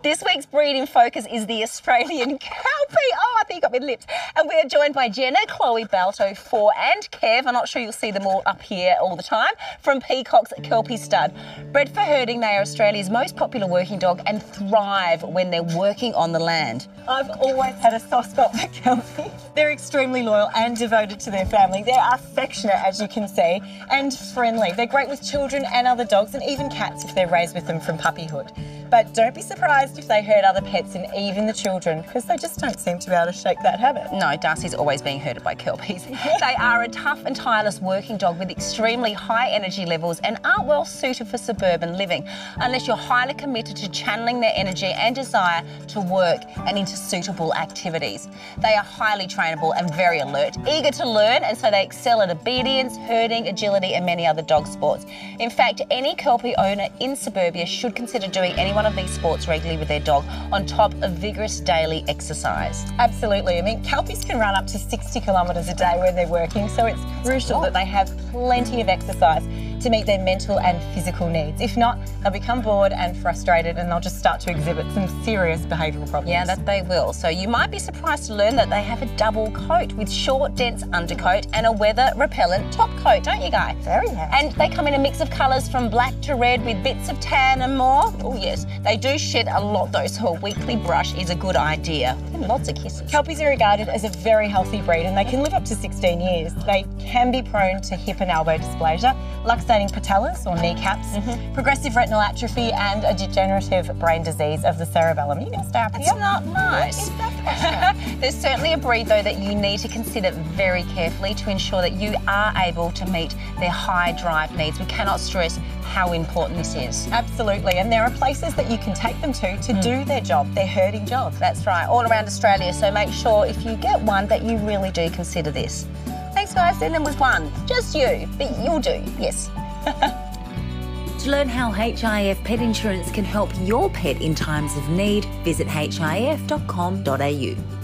This week's breed in focus is the Australian Kelpie. Oh, I think you got me lips. And we're joined by Jenna, Chloe, Balto, Four, and Kev. I'm not sure you'll see them all up here all the time. From Peacock's Kelpie Stud. Bred for herding, they are Australia's most popular working dog and thrive when they're working on the land. I've always had a soft spot for Kelpie. They're extremely loyal and devoted to their family. They're affectionate, as you can see, and friendly. They're great with children and other dogs, and even cats if they're raised with them from puppyhood. But don't be surprised if they hurt other pets and even the children, because they just don't seem to be able to shake that habit. No, Darcy's always being herded by Kelpies. they are a tough and tireless working dog with extremely high energy levels and aren't well suited for suburban living unless you're highly committed to channeling their energy and desire to work and into suitable activities. They are highly trainable and very alert, eager to learn, and so they excel at obedience, herding, agility, and many other dog sports. In fact, any Kelpie owner in suburbia should consider doing any one of these sports regularly with their dog on top of vigorous daily exercise. Absolutely. I mean, Kelpies can run up to 60 kilometres a day when they're working, so it's crucial that they have plenty of exercise to meet their mental and physical needs. If not, they'll become bored and frustrated and they'll just start to exhibit some serious behavioural problems. Yeah, that they will. So you might be surprised to learn that they have a double coat with short, dense undercoat and a weather repellent top coat, don't you, Guy? Very nice. And they come in a mix of colours from black to red with bits of tan and more. Oh, yes. They do shed a lot, though, so a weekly brush is a good idea. And lots of kisses. Kelpies are regarded as a very healthy breed and they can live up to 16 years. They can be prone to hip and elbow dysplasia, luxating patellas or kneecaps, Mm-hmm. progressive retinal atrophy, and a degenerative brain disease of the cerebellum. You can stay up It's here. not nice. There's certainly a breed, though, that you need to consider very carefully to ensure that you are able to meet their high drive needs. We cannot stress how important this is. Absolutely, and there are places that you can take them to to do their job, their herding job. That's right, all around Australia. So make sure if you get one that you really do consider this. Thanks, guys. Then there was one. Just you, but you'll do, yes. To learn how HIF pet insurance can help your pet in times of need, visit hif.com.au.